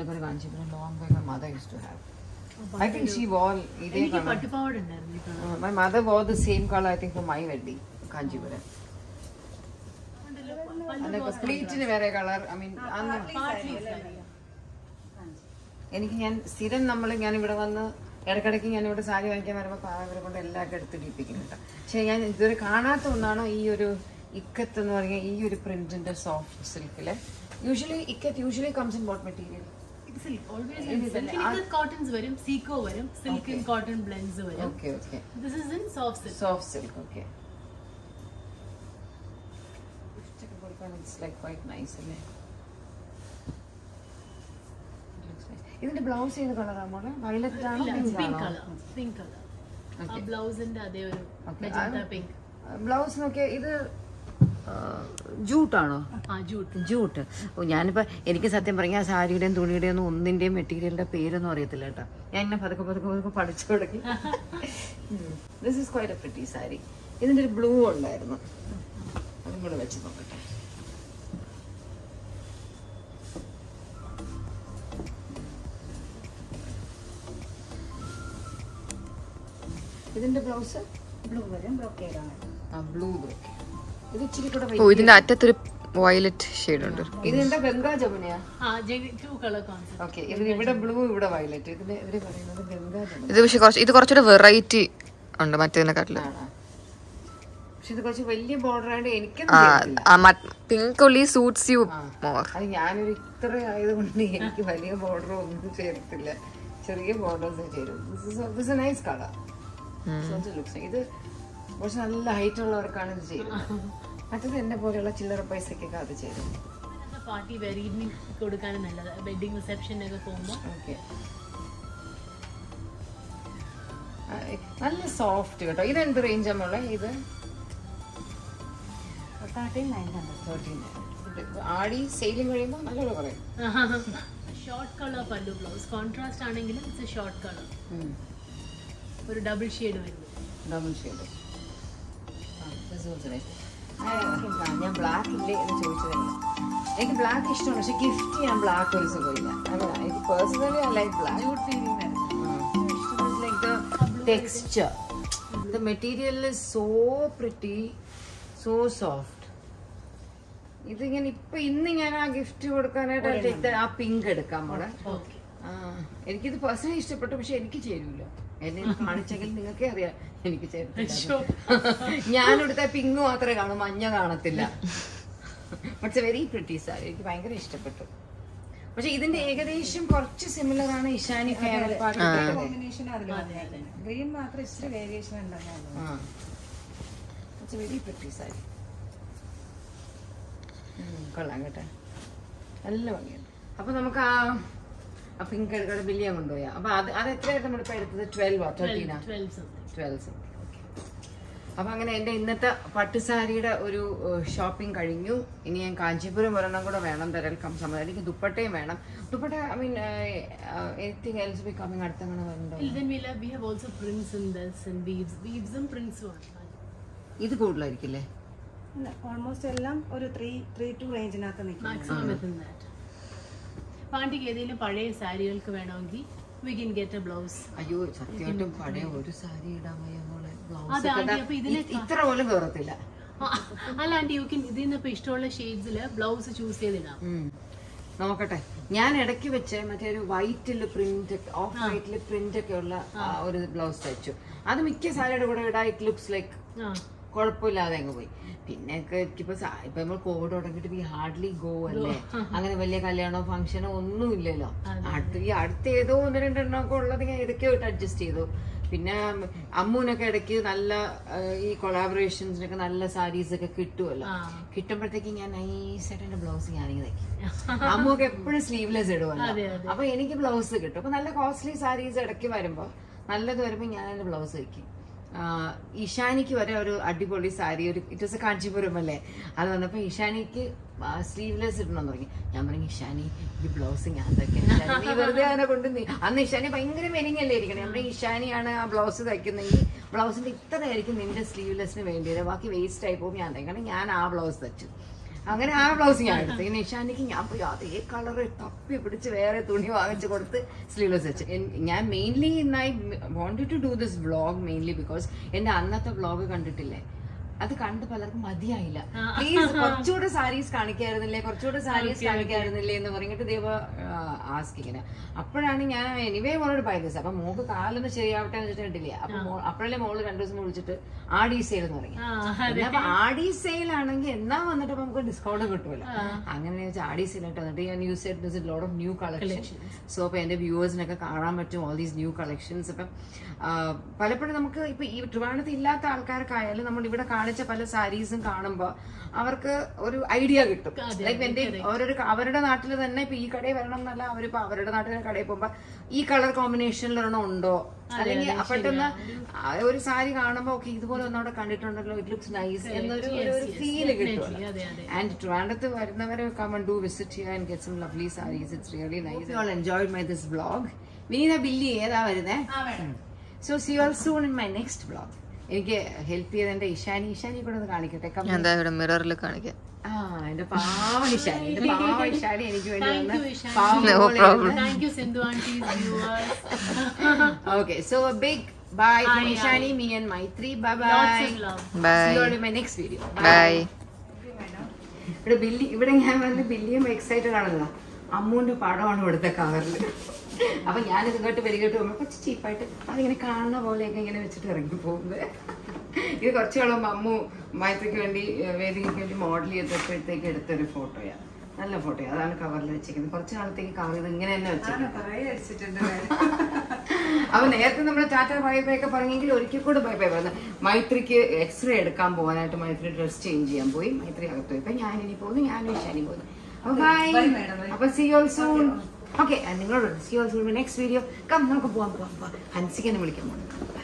ഈ ഒരു കാണിച്ചിരുന്നു long by my mother used to have I think she wore ഇതേ colour my mother wore the same colour I think for my wedding Kanchipuram അതൊക്കെ പ്ലീറ്റിന് വേറെ കളർ ഐ മീൻ എനിക്ക് ഞാൻ സ്ഥിരം നമ്മൾ ഞാൻ ഇവിടെ വന്ന് ഇടയ്ക്കിടയ്ക്ക് ഞാൻ ഇവിടെ സാരി വാങ്ങിക്കാൻ വരുമ്പോൾ പാവരെ കൊണ്ട് എല്ലാവർക്കും എടുത്ത് ഇടിപ്പിക്കും കേട്ടോ. പക്ഷേ ഞാൻ ഇതുവരെ കാണാത്ത ഒന്നാണ് ഈ ഒരു ഇക്കത്ത് എന്ന് പറഞ്ഞ ഈ ഒരു പ്രിന്റിന്റെ സോഫ്റ്റ് സിൽക്കിൽ usually ikat usually comes in both material silk always cottons വരും സീക്കോ വരും സിൽക്ക് ആൻഡ് കോട്ടൺ ബ്ലെൻഡ്സ് വരും. Okay okay this is in soft silk soft silk okay it's like quite nice അല്ലേ ഇതിന്റെ ബ്ലൗസ് ഏത് കളറാണ് മോളെ? വയലറ്റ് ആണോ പിങ്ക് പിങ്ക് ആണോ? കളർ പിങ്ക് കളർ ആ ബ്ലൗസിന്റെ അതേ ഒരു പിങ്ക് ബ്ലൗസ് ഇത് ജൂട്ടാണോ? ജൂട്ട്. ഓ ഞാനിപ്പോ എനിക്ക് സത്യം പറഞ്ഞാൽ സാരിയുടെയും തുണിയുടെയും ഒന്നും ഒന്നിന്റെയും മെറ്റീരിയലിന്റെ പേരൊന്നും അറിയത്തില്ല കേട്ടോ. ഞാൻ ഇങ്ങനെ പതുക്കെ പതുക്കെ പതുക്കെ പഠിച്ചു തുടങ്ങി. This is quite a pretty sari ഇതിന്റെ ഒരു ബ്ലൂ ഉണ്ടായിരുന്നു. അതും കൂടെ വെച്ച് നോക്കട്ടെ. ഇതിന്റെ ബ്ലൗസ് ബ്ലൂ വരും ബ്രോക്കേഡാണ്. ആ ബ്ലൂ ബ്രോക്ക് ഇത് ഇച്ചിരി കൂടെ ഓ ഇതിന്റെ അറ്റത്തൊരു വയലറ്റ് ഷെയ്ഡ് ഉണ്ട്. ഇത് എന്താ ഗംഗാ ജമുനയാ? ആ ടു കളർ കോൺസെപ്റ്റ് ഓക്കെ ഇത് ഇവിടെ ബ്ലൂ ഇവിടെ വയലറ്റ് ഇതിന് ഇവർ പറയുന്നത് ഗംഗാ ജമുന. ഇത് പക്ഷെ കുറച്ച് ഇത് കുറച്ചുകൂടെ വെറൈറ്റി ഉണ്ട് മറ്റേതിനെക്കാട്ടിൽ. പക്ഷെ ഇത് കുറച്ച് വലിയ ബോർഡർ ആയിട്ട് ചേർത്തില്ല. Pink only suits you more അത് ഞാനൊരു ഇത്ര ആയതുകൊണ്ട് എനിക്ക് വലിയ ബോർഡർ ഒന്നും ചേർത്തില്ല. ചെറിയ ബോർഡേഴ്സ് ചേരും. ദിസ് നൈസ് കളർ ലുക്സ് ഇത് കുറച്ച് നല്ല ഹൈറ്റ് ഉള്ളവർക്കാണ് ഇത് ചെയ്യുന്നത്. മറ്റത് എന്നെ പോലെയുള്ള ചില്ലറ പൈസക്കൊക്കെ അത് ചെയ്തു പാർട്ടി ഈവനിങ് കൊടുക്കാനും നല്ലത്. വെഡിങ് റിസപ്ഷനൊക്കെ പോകുമ്പോൾ ഓക്കെ. നല്ല സോഫ്റ്റ് കേട്ടോ. ഇത്? എന്ത് റേഞ്ച് ആണുള്ള ഇത് ആടി സെയിലിംഗ് കഴിയുമ്പോൾ നല്ലോണം പറയും. Short colour pallu blouse contrast ആണെങ്കിലും ഇറ്റ്സ് എ ഷോർട്ട് കളർ ഒരു ഡബിൾ ഷെയ്ഡ് വരുന്നു. ഡബിൾ ഷെയ്ഡ് ഞാൻ ബ്ലാക്ക് ഇല്ലേ എന്ന് ചോദിച്ചതല്ല. എനിക്ക് ബ്ലാക്ക് ഇഷ്ടമാണ്. പക്ഷെ ഗിഫ്റ്റ് ചെയ്യാൻ ബ്ലാക്ക് ഒരു സുഖമില്ല. എനിക്ക് personally I like black like the texture the material is so pretty so soft ഇതിങ്ങനെ ഇപ്പൊ ഇന്ന് ഞാൻ ആ ഗിഫ്റ്റ് കൊടുക്കാനായിട്ട് ആ പിങ്ക് എടുക്കാം മോളെ. എനിക്കിത് പേഴ്സണലി ഇഷ്ടപ്പെട്ടു പക്ഷെ എനിക്ക് ചേരൂല. എന്നെ കാണിച്ചെങ്കിൽ നിങ്ങൾക്കേ അറിയാം. എനിക്ക് ചേർത്തില്ല ഞാനിവിടുത്തെ പിങ്ക് മാത്രമേ കാണൂ മഞ്ഞ കാണത്തില്ല. പക്ഷെ വെരി പ്രിട്ടി സാരി എനിക്ക് ഭയങ്കര ഇഷ്ടപ്പെട്ടു. പക്ഷെ ഇതിന്റെ ഏകദേശം കുറച്ച് സിമിലർ ആണ് ഇഷാനി ഗ്രീൻ മാത്രം ഇച്ചിരി വേരിയേഷൻ വെരി സാരി കൊള്ളാം കേട്ടെ. നല്ല ഭംഗിയുണ്ട്. അപ്പൊ നമുക്ക് ആ ആ പിങ്ക് ബില്ല് ഞാൻ കൊണ്ടുപോയാ. അപ്പൊ അത് അത് എത്രയാണ് നമ്മളിപ്പോ എടുത്തത്? ട്വൽവോ തേർട്ടീനാ ട്വൽവ് സംതിങ് അപ്പൊ അങ്ങനെ എന്റെ ഇന്നത്തെ പട്ടുസാരിയുടെ ഒരു ഷോപ്പിംഗ് കഴിഞ്ഞു. ഇനി ഞാൻ കാഞ്ചീപുരം ഒരെണ്ണം കൂടെ വേണം തരൽ സമയം. എനിക്ക് ദുപ്പട്ടയും വേണം. Dupatta I mean anything else be coming അടുത്ത. ഇത് കൂടുതലായിരിക്കില്ലേ? ഓൾമോസ്റ്റ് എല്ലാം ഒരു ത്രീ ത്രീ ടു റേഞ്ചിനകത്ത് നിൽക്കും. പാണ്ടിക്ക് ഏതെങ്കിലും പഴയ സാരികൾക്ക് വേണമെങ്കിൽ we can get a blouse അയ്യോ സത്യമായിട്ടും പഴയ ഒരു സാരി ഇടാൻ ഇത്ര പോലും കയറത്തില്ല അല്ല ആന്റി യു കൻ ഇതിൽ നിന്ന് ഇപ്പൊ ഇഷ്ടമുള്ള ഷെയ്ഡ്സിൽ ബ്ലൗസ് ചൂസ് ചെയ്തിടാം. നോക്കട്ടെ. ഞാൻ ഇടയ്ക്ക് വെച്ച് മറ്റേ ഒരു വൈറ്റിൽ പ്രിന്റ് ഓഫ് വൈറ്റിൽ പ്രിന്റ് ഒക്കെ ഉള്ള ഒരു ബ്ലൗസ് തയ്ച്ചു. അത് മിക്ക സാരിയുടെ കൂടെ ഇടാ ഇറ്റ് ലുക്സ് ലൈക്ക് കുഴപ്പമില്ലാതെ അങ്ങ് പോയി. പിന്നെ ഒക്കെ ഇപ്പൊ നമ്മൾ കോവിഡ് തുടങ്ങിയിട്ട് വി ഹാർഡ്ലി ഗോ അല്ലേ? അങ്ങനെ വലിയ കല്യാണോ ഫംഗ്ഷനോ ഒന്നും ഇല്ലല്ലോ അടുത്ത് ഈ അടുത്ത് ഏതോ ഒന്ന് രണ്ടെണ്ണമൊക്കെ ഉള്ളത് ഏതൊക്കെയോ ഇടയ്ക്ക് വിട്ട് അഡ്ജസ്റ്റ് ചെയ്തു. പിന്നെ അമ്മൂനൊക്കെ ഇടയ്ക്ക് നല്ല ഈ കൊളാബറേഷൻസിനൊക്കെ നല്ല സാരീസ് ഒക്കെ കിട്ടുമല്ലോ. കിട്ടുമ്പോഴത്തേക്ക് ഞാൻ നൈസായിട്ട് എന്റെ ബ്ലൗസ് ഞാനിങ്ങനെ തയ്ക്കും. അമ്മൊക്കെ എപ്പോഴും സ്ലീവ്ലെസ് ഇടുമല്ലോ അതെ. അപ്പൊ എനിക്ക് ബ്ലൗസ് കിട്ടും. അപ്പൊ നല്ല കോസ്റ്റ്ലി സാരീസ് ഇടയ്ക്ക് വരുമ്പോ നല്ലത് വരുമ്പോ ഞാൻ എന്റെ ബ്ലൗസ് വയ്ക്കും ആ, ഇഷാനിക്ക് വരെ ഒരു അടിപൊളി സാരി ഒരു ഇറ്റ് വാസ് എ കാഞ്ചിപുരം അല്ലേ? അത് വന്നപ്പോ ഇഷാനിക്ക് സ്ലീവ്ലെസ് ഇടണം തുടങ്ങി ഞാൻ പറഞ്ഞു ഇഷാനി ഈ ബ്ലൗസ് ഞാൻ നീ വെറുതെ അതിനെ കൊണ്ട് നീ അന്ന് ഇഷാനി ഭയങ്കര മെനിങ്ങല്ലേ ഇരിക്കണേ. നമ്മുടെ ഇഷാനിയാണ് ആ ബ്ലൗസ് തയ്ക്കുന്നെങ്കിൽ ബ്ലൗസിന്റെ ഇത്രയായിരിക്കും നിന്റെ സ്ലീവ്ലെസ്സിന് വേണ്ടിയത്. ബാക്കി വേസ്റ്റ് ആയി പോകും ഞാൻ തയ്ക്കണം. ഞാൻ ആ ബ്ലൗസ് തയ്ച്ചു. അങ്ങനെ ആ ബ്ലൗസ് ഞാൻ എടുത്തു. നിഷാനിക്ക് ഞാൻ പോയി അതേ കളർ തപ്പി പിടിച്ച് വേറെ തുണി വാങ്ങിച്ചു കൊടുത്ത് സ്ലീവ്ലെസ് വെച്ച്. ഞാൻ mainly I wanted to do this vlog mainly because എന്റെ അന്നത്തെ വ്ളോഗ് കണ്ടിട്ടില്ലേ? അത് കണ്ട് പലർക്കും മതിയായില്ല. പ്ലീസ് കുറച്ചുകൂടെ സാരീസ് കാണിക്കായിരുന്നില്ലേ? കുറച്ചുകൂടെ സാരീസ് കാണിക്കായിരുന്നില്ലേ എന്ന് പറഞ്ഞിട്ട് ദൈവ ആസ്കിങ്ങനെ അപ്പോഴാണ് ഞാൻ എനിവേ മോളോട് പറയുന്നത് ദിവസം അപ്പൊ മോക്ക് കാലൊന്ന് ശരിയാവട്ടെ എന്ന് വെച്ചിട്ടില്ല അപ്പൊ അപ്പോഴല്ലേ മോൾ രണ്ടു ദിവസം വിളിച്ചിട്ട് ആടി സെയിൽ എന്ന് പറഞ്ഞു അപ്പൊ ആടി സെയിൽ ആണെങ്കിൽ എന്നാ വന്നിട്ട് നമുക്ക് ഡിസ്കൗണ്ട് കിട്ടുമല്ലോ. അങ്ങനെ വെച്ചാൽ ആടി സെയിൽ ആയിട്ട് വന്നിട്ട് ഞാൻ യൂസ് ചെയ്തിട്ട് lot of new collection so അപ്പൊ എന്റെ വ്യൂവേഴ്സിനൊക്കെ കാണാൻ പറ്റും ഓൾ ദീസ് ന്യൂ കളക്ഷൻസ് അപ്പം പലപ്പോഴും നമുക്ക് ഇപ്പൊ ഈ ട്രിവാണത്ത് ഇല്ലാത്ത ആൾക്കാർക്കായാലും നമ്മൾ ഇവിടെ കാണിച്ച കാണിച്ച പല സാരീസും കാണുമ്പോൾ അവർക്ക് ഒരു ഐഡിയ കിട്ടും. ലൈക്ക് എന്റെ ഓരോരു അവരുടെ നാട്ടിൽ തന്നെ ഇപ്പൊ ഈ കടയിൽ വരണം എന്നല്ല അവരിപ്പോ അവരുടെ നാട്ടിലെ കടയിൽ പോകുമ്പോ ഈ കളർ കോമ്പിനേഷനിലൊരെണ്ണം ഉണ്ടോ? അല്ലെങ്കിൽ പെട്ടെന്ന് ഒരു സാരി കാണുമ്പോ ഓക്കെ ഇതുപോലെ ഒന്നും ഒന്നവിടെ കണ്ടിട്ടുണ്ടല്ലോ ഇറ്റ് ലുക്സ് നൈസ് എന്നൊരു ഒരു ഫീൽ കിട്ടും അതെ അതെ. ആൻഡ് ട്രിവാൻഡത്ത് വരുന്നവരെ come on do visit and get some lovely saris it's really nice you all enjoy my this blog Vineetha Billy ഏതാ വരുന്നേ? So see all soon in my next vlog എനിക്ക് ഹെൽപ്പ് ചെയ്ത എന്റെ ഇഷാനി ഇഷാനി കൂടെ ഒന്ന് കാണിക്കട്ടെ? കമ്പനി എന്താ ഇവിടെ മിററിൽ കാണിക്കാം. Okay so big bye Ishani me and Maithri bye bye my next video bye ഇവിടെ ബില്ലി ഇവിടെ ഞാൻ വന്ന് ബില്ലിയും എക്സൈറ്റഡ് ആണല്ലോ. അമ്മുവിന്റെ പാടമാണ് ഇവിടുത്തെ കവറിൽ അപ്പൊ ഞാനിത് ഇങ്ങോട്ട് വരികട്ട് പോകുമ്പോൾ കുറച്ച് ചീപ്പായിട്ട് അതിങ്ങനെ കാണുന്ന പോലെയൊക്കെ ഇങ്ങനെ വെച്ചിട്ട് ഇറങ്ങി പോകുന്നത്. ഇത് കുറച്ചു കാലം അമ്മു മൈത്രിക്ക് വേണ്ടി വേദികയ്ക്ക് വേണ്ടി മോഡൽ ചെയ്തപ്പോഴത്തേക്ക് എടുത്തൊരു ഫോട്ടോയാണ് നല്ല ഫോട്ടോ അതാണ് കവറിൽ വെച്ചിരിക്കുന്നത്. കുറച്ചു കാലത്തേക്ക് കവർ ഇത് ഇങ്ങനെ തന്നെ വെച്ചിട്ടുണ്ട് അപ്പൊ നേരത്തെ നമ്മൾ ടാറ്റ ബൈ ബൈ ഒക്കെ പറഞ്ഞെങ്കിൽ ഒരിക്കൽ കൂടെ ബൈ ബൈ പറഞ്ഞു. മൈത്രിക്ക് എക്സ്റേ എടുക്കാൻ പോകാനായിട്ട് മൈത്രി ഡ്രസ് ചേഞ്ച് ചെയ്യാൻ പോയി. മൈത്രി അകത്ത് പോയി. ഇപ്പൊ ഞാൻ ഇനി പോകുന്നു. ഞാനും ഇഷാനി പോകുന്നു. അപ്പൊ ബൈ അപ്പൊ സി ഓൾ സൂൺ ഓക്കെ നിങ്ങളോട് see soon next video come നമുക്ക് പോവാം പോവാം പോവാം. ഹൻസിക്കനെ വിളിക്കാൻ പോകണം